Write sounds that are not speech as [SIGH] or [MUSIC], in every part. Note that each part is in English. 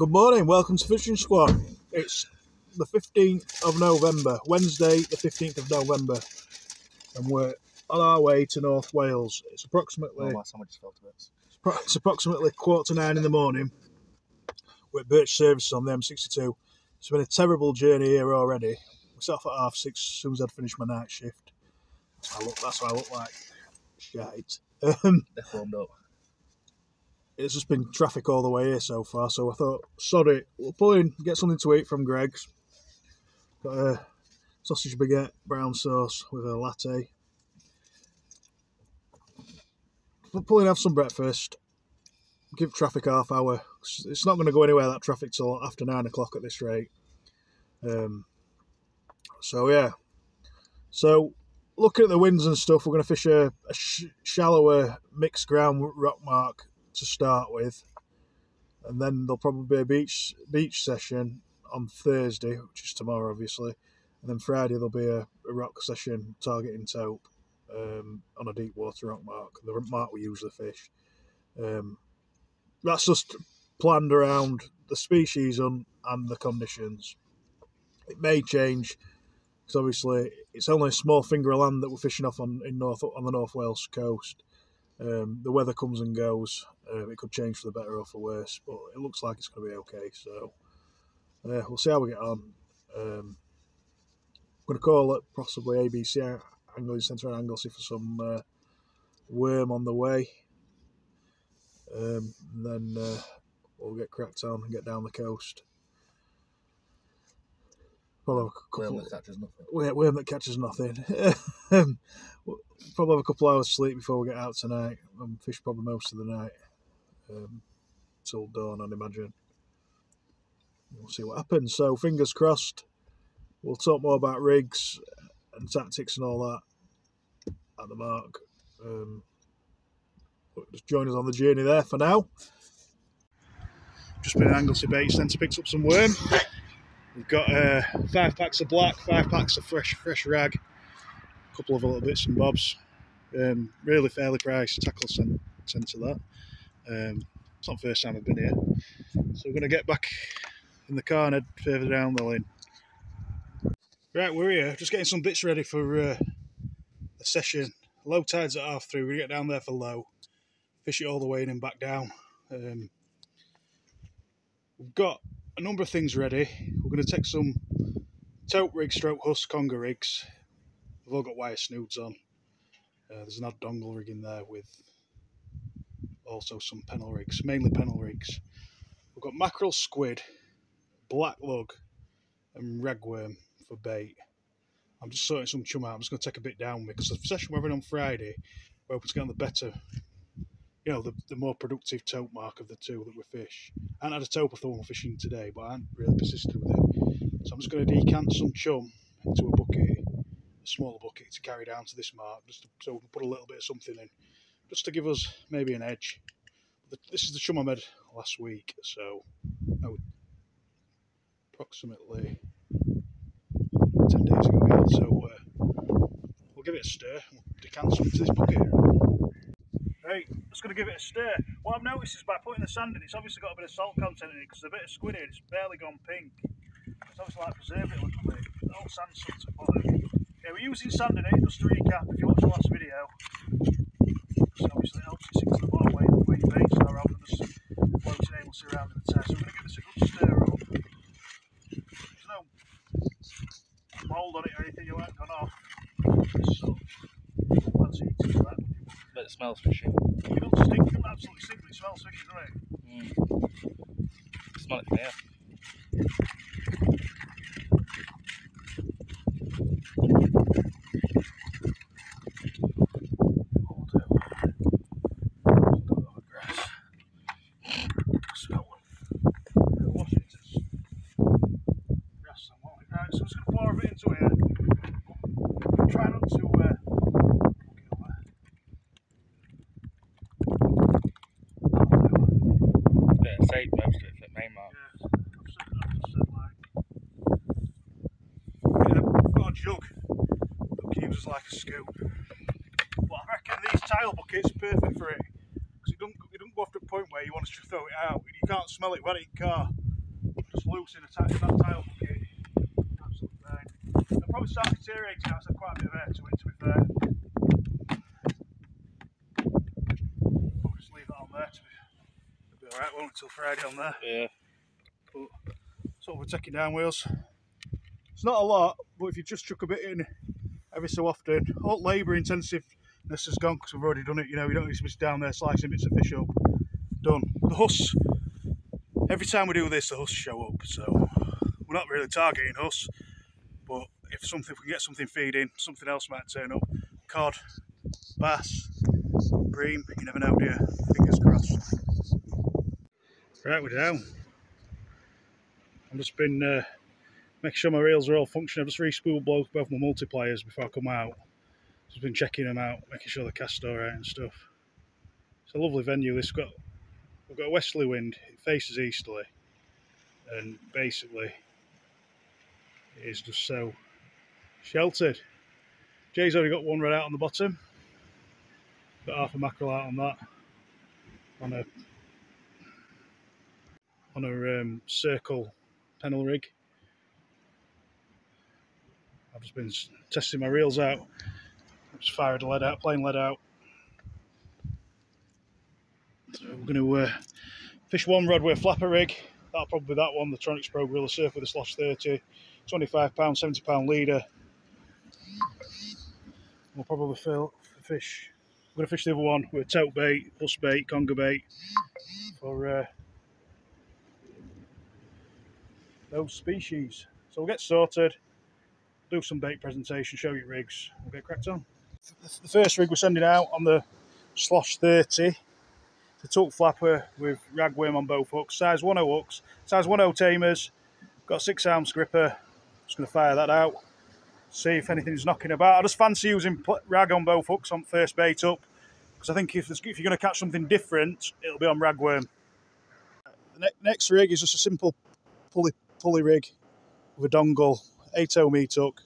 Good morning. Welcome to Fishing Squad. It's the 15th of November, Wednesday, the 15th of November, and we're on our way to North Wales. It's approximately Oh, last time I just fell to bits. it's approximately quarter to nine in the morning. We're at Birch Services on the M62. It's been a terrible journey here already. We set off at half six as soon as I'd finished my night shift. I look, that's what I look like. Shite. Um, They're formed up. It's just been traffic all the way here so far. So I thought, sorry, we'll pull in, get something to eat from Greggs. Got a sausage baguette, brown sauce with a latte. We'll pull in, have some breakfast. Give traffic half hour. It's- not going to go anywhere that traffic till after nine o'clock at this rate. Um, so yeah. So looking at the winds and stuff, we're going to fish a, a sh- shallower mixed ground rock mark to start with, and then there'll probably be a beach beach session on Thursday, which is tomorrow, obviously, and then Friday there'll be a, a rock session targeting tope um, on a deep water rock mark, the mark we usually fish. Um, that's just planned around the species and, and the conditions. It may change because obviously it's only a small finger of land that we're fishing off on in North on the North Wales coast. Um, the weather comes and goes. Uh, it could change for the better or for worse, but it looks like it's going to be okay. So uh, we'll see how we get on. Um, I'm going to call it possibly ABC Angling Centre and Anglesey for some uh, worm on the way. Um, and then uh, we'll get cracked on and get down the coast. Probably have a couple, Well, that catches nothing. worm, worm that catches nothing. um, [LAUGHS] probably have a couple hours sleep before we get out tonight. And fish probably most of the night um, till dawn, I'd imagine. We'll see what happens. So fingers crossed. We'll talk more about rigs and tactics and all that at the mark. Um, just join us on the journey there for now. Just been in Anglesey Bait Centre, picked up some worm. We've got uh, five packs of black, five packs of fresh fresh rag, a couple of little bits and bobs. Um, really fairly priced. Tackle to that. Um, it's not the first time I've been here. So we're going to get back in the car and head further down the lane. Right, we're here, just getting some bits ready for uh, the session. Low tide's at half three. We're going to get down there for low, fish it all the way in and back down. Um, we've got a number of things ready. We're going to take some tope rig stroke huss conger rigs. They've all got wire snoods on. Uh, there's an odd dongle rig in there with also some pennel rigs, mainly pennel rigs. We've got mackerel squid, black lug, and ragworm for bait. I'm just sorting some chum out. I'm just going to take a bit down because the session we're having on Friday, we're hoping to get on the better, you know, the, the more productive tope mark of the two that we fish. I haven't had a tope of thorn fishing today, but I haven't really persisted with it. So I'm just going to decant some chum into a bucket, a smaller bucket to carry down to this mark, just to, so we can put a little bit of something in, just to give us maybe an edge. This is the chum I made last week, so no, approximately 10 days ago. Yeah. So uh, we'll give it a stir. We'll decant some into this bucket. Right, just going to give it a stir. What I've noticed is by putting the sand in, it's obviously got a bit of salt content in it because a bit of squid here, it's barely gone pink. It's obviously like preserved it a little bit. The sand's stuck to the bottom. Yeah, we're using sand in it, just to recap, if you watched the last video. So obviously it helps it sink to the bottom where, where your baits are rather than just floating aimlessly around in the test. So we're going to give this a good stir up. There's no mould on it or anything, gone off. So, fancy eating that. Bet it smells fishy. You don't stink, you absolutely stink, but it smells fishy, doesn't it? Mm. Smell it from here. I'll do. Just go over grass. Smell one. Wash it as grass and water. Right, so I'm just going to pour a bit into here. Try not to uh, cook it away. That'll do. Yeah, saved most of it for the main mark. Yeah, I've said, I've just said like. Yeah, I've got a jug that can use as like a scoop. But I reckon these tile buckets perfect for it. Because it don't, it don't go after point where you want to throw it out. You can't smell it when in car. Just loose loosen a that tile bucket. Absolutely fine. It'll probably start deteriorating now, so quite a bit of air to it, to be fair. Probably just leave that on there. To be, be alright, won't it, until Friday on there. Yeah. So we're taking down wheels. It's not a lot, but if you just chuck a bit in every so often, all labour intensiveness has gone because we've already done it. You know, we don't need to be down there slicing bits of fish up. Done. The huss, every time we do this, the huss show up. So we're not really targeting huss, but if something, if we can get something feeding, something else might turn up. Cod, bass, bream, you never know, dear. Fingers crossed. Right, we're down. I've just been uh, making sure my reels are all functioning. I've just re-spooled both, both my multipliers before I come out. Just been checking them out, making sure the cast all right and stuff. It's a lovely venue. It's got we've got a westerly wind. It faces easterly, and basically it is just so sheltered. Jay's already got one red out on the bottom. Got half a mackerel out on that. On a on a um, circle pennel rig. I've just been testing my reels out. Just fired a lead out, plain lead out. So we're going to uh, fish one Rodway flapper rig. That'll probably be that one, the Tronix Pro Gorilla Surf with a Slosh 30. 25 pound, 70 pound leader. We'll probably fill, fish. We're going to fish the other one with a tope bait, huss bait, conger bait for uh, those species. So we'll get sorted, do some bait presentation, show you rigs, we'll get cracked on. The first rig we're sending out on the Slosh 30, the tuck flapper with ragworm on both hooks, size 10 hooks, size 10 tamers, got 6 ounce gripper, just going to fire that out, see if anything's knocking about. I just fancy using rag on both hooks on first bait up, because I think if, if you're going to catch something different, it'll be on ragworm. The next rig is just a simple pulley pulley rig with a dongle, 8 ohm meat hook.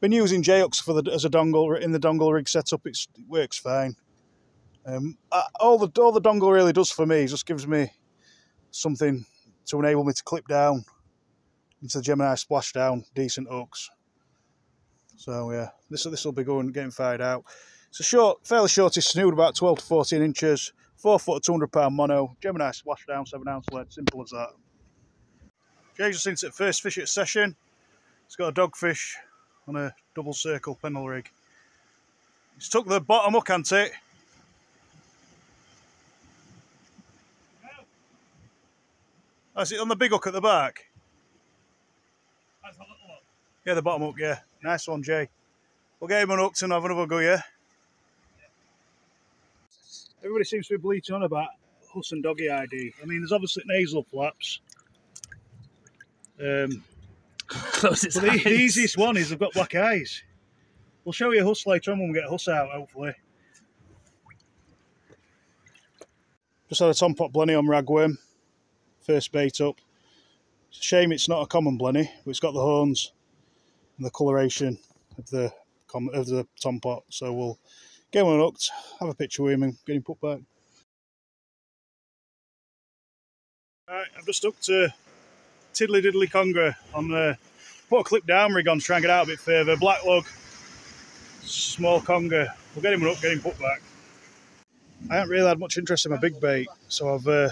Been using J-Hooks for the, as a dongle in the dongle rig setup. It's, it works fine. Um, I, all the all the dongle really does for me is just gives me something to enable me to clip down into the Gemini splashdown, decent hooks. So yeah, this this will be going getting fired out. It's a short, fairly shortish snood, about 12 to 14 inches, four foot, 200 pound mono, Gemini splashdown, seven ounce lead, simple as that. Jay's just into the first fish at session. It's got a dogfish on a double circle pennel rig. It's took the bottom hook, hasn't it? Is it on the big hook at the back? Yeah, the bottom hook, yeah. Nice one, Jay. We'll get him unhooked and have another go, yeah? Everybody seems to be bleating on about Huss and Doggy ID. I mean, there's obviously nasal flaps. Um, [LAUGHS] Close its but the, eyes. the easiest one is they've got black eyes. We'll show you a Huss later on when we get a Huss out, hopefully. Just had a tom pot blenny on ragworm. First bait up. It's a shame it's not a common blenny, but it's got the horns and the coloration of the of the tom pot. So we'll get one hooked, have a picture with him, and get him put back. Right, I've just hooked a tiddly diddly conger on the put a clip down rig on to try and get out a bit further. Black lug, small conger. We'll get him up, get him put back. I haven't really had much interest in my big bait, so I've uh,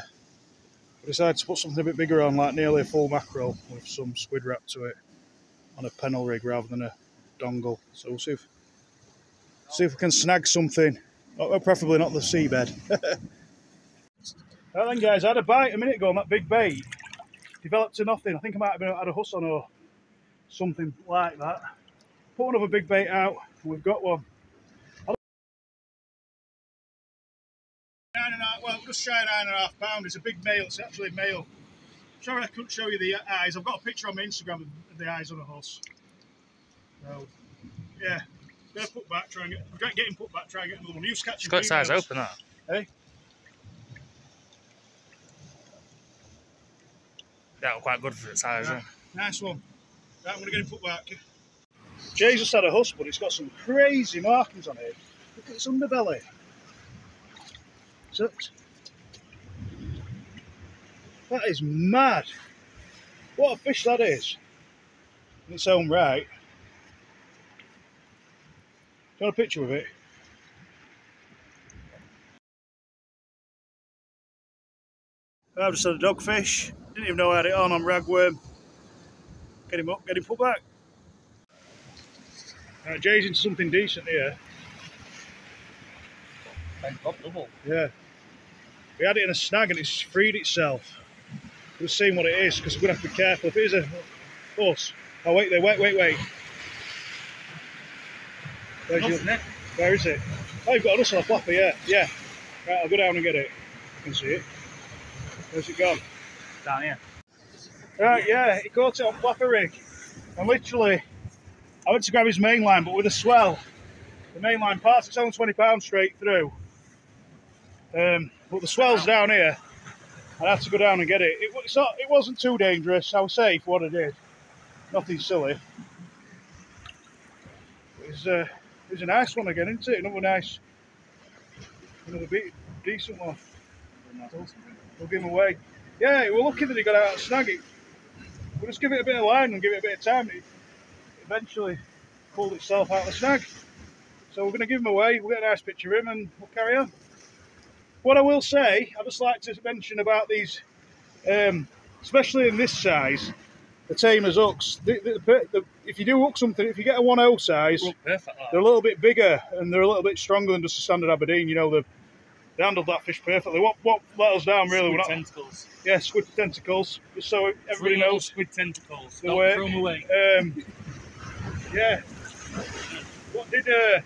decided to put something a bit bigger on, like nearly a full mackerel with some squid wrap to it on a pennel rig rather than a dongle. So we'll see if see if we can snag something. Oh, preferably not the seabed. [LAUGHS] right then, guys, I had a bite a minute ago on that big bait. Developed to nothing. I think I might have been had a huss on or something like that. Put another big bait out, and we've got one. Nine and a half, well, just shy of nine and a half pound. It's a big male. It's actually male. Sorry, I couldn't show you the eyes. I've got a picture on my Instagram of the eyes on a horse. So, yeah, they're put back. Try and get, get him put back. Try and get another one. He was catching. It's got its eyes open, that. Hey, That was quite good for its size, Yeah. nice one. Right, I'm gonna get him put back. Jay's just had a huss, but it's got some crazy markings on it. Look at its underbelly. So, That is mad. What a fish that is. In its own right. Want a picture of it? I've just had a dogfish. Didn't even know I had it on on ragworm. Get him up, get him put back. Right, Jay's into something decent here. Thank God, double. Yeah. We had it in a snag and it's freed itself. We'll see what it is because we're going to have to be careful. If it is a us. Oh, wait there, wait, wait, wait. Where's your, eh? where is it? Oh, you've got an us on a flapper, yeah. Yeah. Right, I'll go down and get it. You can see it. Where's it gone? Down here. Right, yeah, he caught it on flapper rig. And literally, I went to grab his main line, but with a swell, the main line parts, it's only £20 straight through. Um, but the swell's down here. I had to go down and get it. It, it's not, it wasn't too dangerous. I was safe what I did. Nothing silly. It was, uh, it a nice one again, isn't it? Another nice, another bit decent one. We'll give him away. Yeah, we're lucky that he got out and snag it. We'll just give it a bit of line and give it a bit of time. It eventually pulled itself out of the snag. So we're going to give him away. We'll get a nice picture of him and we'll carry on. What I will say, I'd just like to mention about these, um, especially in this size, the Tamers hooks. The, the, the, the, if you do hook something, if you get a 1.0 size, they're a little bit bigger and they're a little bit stronger than just a standard Aberdeen. You know, they they handled that fish perfectly. What what let us down really? We're Squid not, tentacles. yeah, squid tentacles. Just so everybody little knows. squid tentacles. The way- throw them away. Um, yeah. What did uh,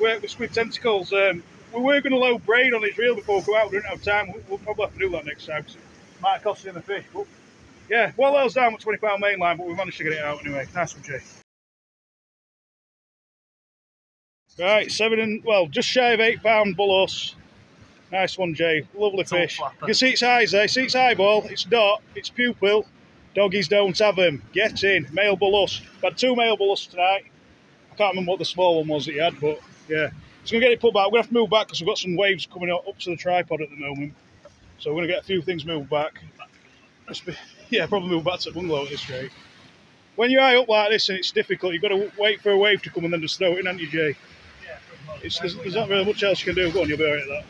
work with squid tentacles? Um, we were going to load braid on his reel before we go out. We didn't have time. We- We'll probably have to do that next time. 'cause it might cost him a fish. But yeah, well, that was down with twenty pound main line, but we managed to get it out anyway. Nice one, Jay. Right, seven and well, just shy of eight pound bull huss. Nice one, Jay. Lovely It's fish. You can see its eyes there. See its eyeball. It's dot. It's pupil. Doggies don't have them. Get in. Male bull huss. We've had two male bull huss tonight. I can't remember what the small one was that he had, but yeah. So we're going to get it put back. We're going to have to move back because we've got some waves coming up, up to the tripod at the moment. So we're going to get a few things moved back. Be, yeah, probably move back to the bungalow at this rate. When you're high up like this and it's difficult, you've got to wait for a wave to come and then just throw it in, haven't you, Jay? It's, there's, there's not really much else you can do. Go on, you'll be alright at that.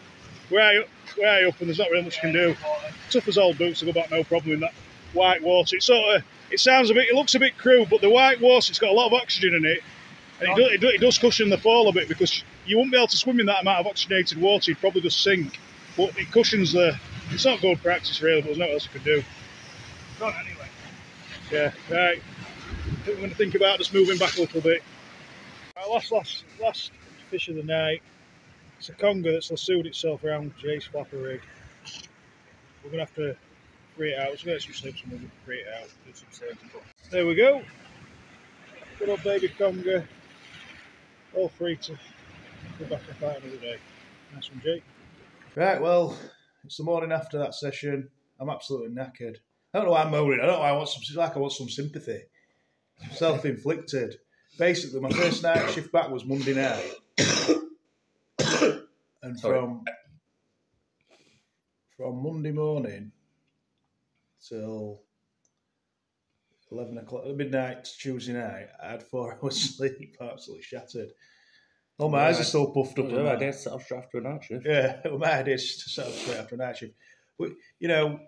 We're high, up, we're high up and there's not really much you can do. Tough as old boots to go back, no problem in that white water. It sort of, it sounds a bit, it looks a bit crude, but the white water, it's got a lot of oxygen in it. And it, do, it, do, it does cushion the fall a bit because you wouldn't be able to swim in that amount of oxygenated water, you'd probably just sink. But it cushions the, it's not good practice really, but there's nothing else you can do. Anyway. Yeah, right. I think we're going to think about just moving back a little bit. Last, last, last fish of the night. It's a conger that's lassoed itself around Jay's flapper rig. We're going to have to free it out. Let's get some slips and we'll free it out. There we go. Good old baby conger. All free to go back and fight another day. Nice one, Jake. Right, well, it's the morning after that session. I'm absolutely knackered. I don't know why I'm moaning. I don't know why I want some. Like I want some sympathy. Self-inflicted. Basically, my first night shift back was Monday night, [COUGHS] and Sorry. from from Monday morning till eleven o'clock, midnight Tuesday night, I had four [LAUGHS] hours sleep, absolutely shattered. Oh, my eyes are still puffed up. Yeah, I did set off after a night shift. Yeah, well, my idea is to set up straight after a night shift. But, [LAUGHS] you know,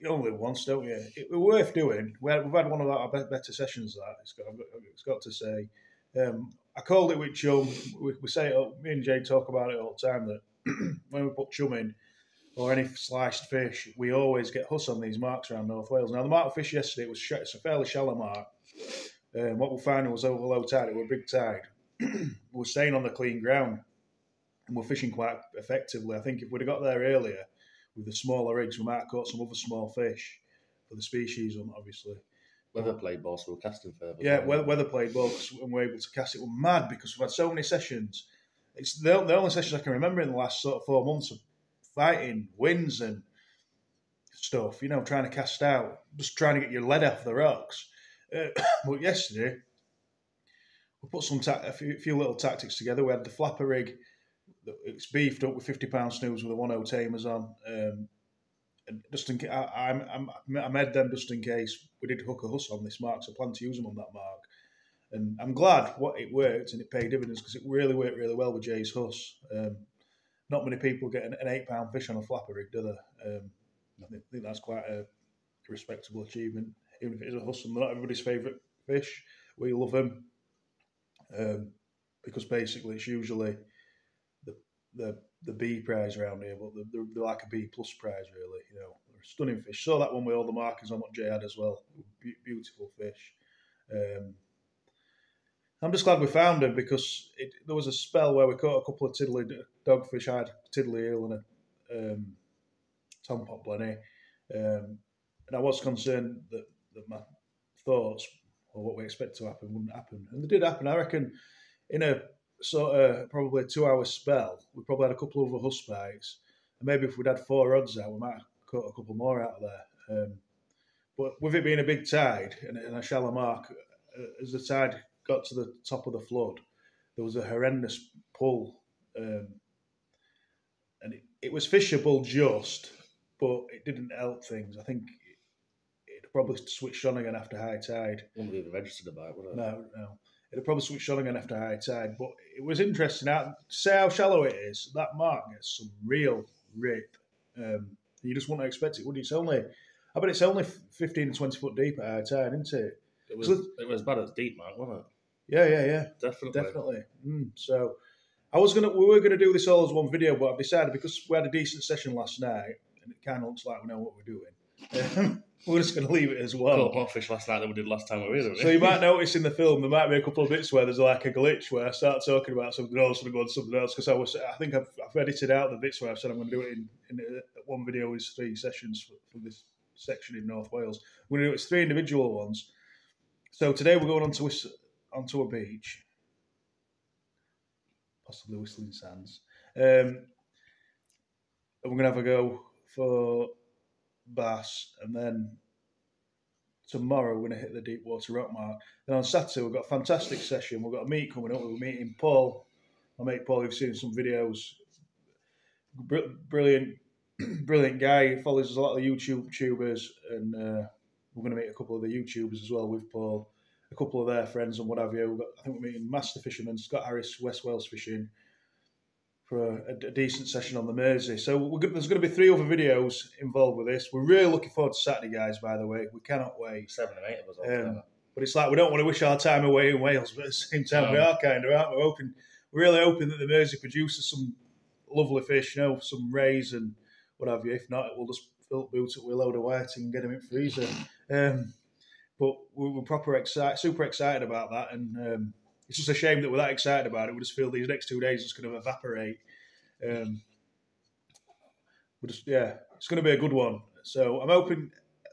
you only live once, don't you? It, was worth doing. We've had one of our better sessions. That it's got, got, it's got to say. Um, I called it with chum. We, we say it. all- Me and Jay talk about it all the time that [CLEARS THROAT] when we put chum in or any sliced fish, we always get huss on these marks around North Wales. Now the mark of fish yesterday was sh- it's a fairly shallow mark. Um, what we found was over low tide. It was big tide. [CLEARS THROAT] we're staying on the clean ground and we're fishing quite effectively. I think if we'd have got there earlier with the smaller rigs, we might have caught some other small fish for the species obviously. Weather played ball, so we're casting further. Yeah, weather, weather played well and we're able to cast it. We're mad because we've had so many sessions. It's the, the only sessions I can remember in the last sort of four months of fighting winds and stuff, you know, trying to cast out, just trying to get your lead off the rocks. Uh, [COUGHS] but yesterday, we put some ta- a few, few little tactics together. We had the flapper rig, it's beefed up with 50 pound snoods with the 1 tamers on. Um, just in case, I, I'm, I'm, I made them just in case we did hook a huss on this mark, so I plan to use them on that mark. And I'm glad what it worked and it paid dividends because it really worked really well with Jay's huss. Um, not many people get an, an eight pound fish on a flapper rig, do they? Um, I think, that's quite a respectable achievement, even if it is a huss and not everybody's favourite fish. We love them um, because basically it's usually the the the B prize around here, but they're, they're like a B plus prize really. You know, stunning fish. Saw that one with all the markers on what Jay had as well. Be- beautiful fish. Um, I'm just glad we found him because it, there was a spell where we caught a couple of tiddly dogfish. I had tiddly eel and a um, tom pot blenny, um, and I was concerned that, that my thoughts or what we expect to happen wouldn't happen, and they did happen. I reckon in a sort of probably a two-hour spell, we probably had a couple of huss bites, and maybe if we'd had four rods out, we might have caught a couple more out of there. Um, but with it being a big tide and, and a shallow mark, uh, as the tide got to the top of the flood, there was a horrendous pull, um, and it, it was fishable just, but it didn't help things. I think it, it probably switched on again after high tide. Wouldn't even registered about, would it? No, no. It'd probably switch on again after high tide. But it was interesting. Out say how shallow it is. That mark gets some real rip. Um, you just wouldn't expect it, would you? It's only, I bet it's only 15 20 foot deep at high tide, isn't it? It was, So- it was bad as deep, man, wasn't it? Yeah, yeah, yeah. Definitely. Definitely. Mm, so I was gonna, we were gonna do this all as one video, but I've decided because we had a decent session last night, and it kind of looks like we know what we're doing. Um, we're just gonna leave it as well. Caught more fish last night than we did last time we were here. So you might notice in the film there might be a couple of bits where there's like a glitch where I start talking about something else and I go on to something else because I was I think I've, I've edited out the bits where I've said I'm going to do it in, in uh, one video is three sessions for, for this section in North Wales. We're going to do it as three individual ones. So today we're going onto Whis- onto a beach, possibly Whistling Sands, um, and we're going to have a go for bass, and then tomorrow we're going to hit the deep water rock mark. Then on Saturday we've got a fantastic session. We've got a meet coming up. We're meeting Paul. My mate Paul, you've seen some videos. Br- brilliant, [CLEARS THROAT] brilliant guy. He follows a lot of YouTube tubers, and uh, we're going to meet a couple of the YouTubers as well with Paul. A couple of their friends and what have you. Got, I think we're meeting Master Fisherman Scott Harris, West Wales Fishing, for a, a decent session on the Mersey. So we're go- there's going to be three other videos involved with this. We're really looking forward to Saturday, guys. By the way, we cannot wait. Seven or eight of us Um. But it's like we don't want to wish our time away in Wales, but at the same time we are kind of, aren't we? We're hoping, we're really hoping that the Mersey produces some lovely fish, you know, some rays and what have you. If not, we'll just fill boots it with a load of whiting and get them in freezer. Um, but we we're proper excited, super excited about that, and um, it's just a shame that we're that excited about it. We just feel these next two days is going to evaporate. Um, we just, yeah, it's going to be a good one. So I'm hoping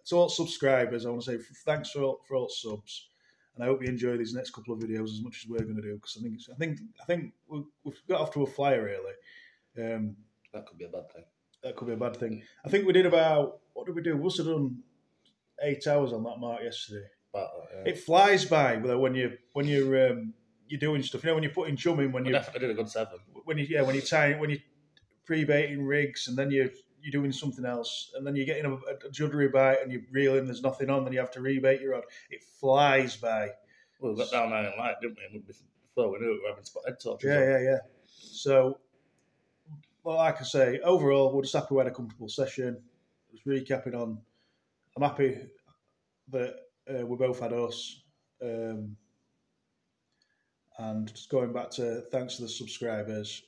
to all subscribers, I want to say thanks for all, for all subs, and I hope you enjoy these next couple of videos as much as we're going to do because I think it's, I think I think we- we've got off to a flyer really. Um, That could be a bad thing. that could be a bad thing. I think we did about what did we do? We must have done eight hours on that mark yesterday. But, uh. It flies by when you when you're um, you're doing stuff. You know when you're putting chum in when you definitely did a good seven. when you yeah when you're tying, when you're pre baiting rigs and then you're you're doing something else and then you're getting a, a juddery bite and you're reeling there's nothing on then you have to rebait your rod. It flies by. Well, we got down there in light, didn't we? Before we knew it, we were having spot head torches. Yeah, yeah, yeah. So, well, like I say, overall, we're just happy we had a comfortable session. Just recapping on, I'm happy that uh, we both had us. Um, and just going back to thanks to the subscribers.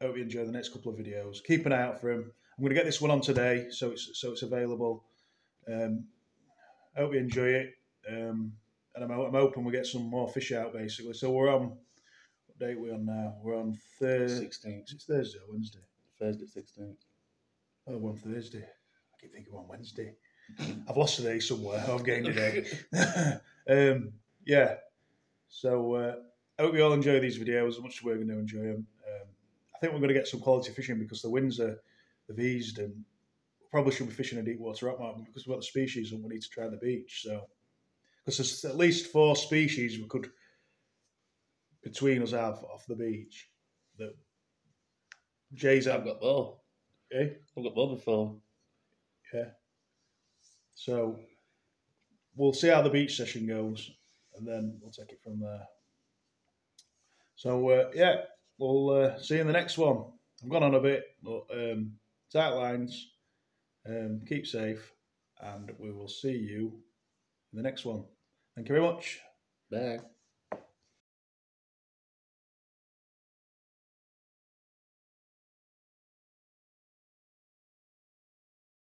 Hope you enjoy the next couple of videos. Keep an eye out for them. I'm going to get this one on today, so it's so it's available. Um, hope you enjoy it. Um, and I'm, I'm hoping we get some more fish out basically. So we're on what date are we on now? We're on Thursday. 16th, Is it Thursday or Wednesday? Thursday, 16th. Oh, we're on Thursday. I keep thinking we're on Wednesday. I've lost a day somewhere. I've gained a day. um, yeah. So uh, I hope you all enjoy these videos as much as we're going to enjoy them. Um, I think we're going to get some quality fishing because the winds are they've eased and probably should be fishing a deep water rock because we've got the species and we need to try the beach. So because there's at least four species we could between us have off the beach that Jay's I've have got more. eh? I've got more before. Yeah. So we'll see how the beach session goes, and then we'll take it from there. So uh, yeah, we'll uh, see you in the next one. I've gone on a bit, but um, tight lines. Um, keep safe, and we will see you in the next one. Thank you very much. Bye.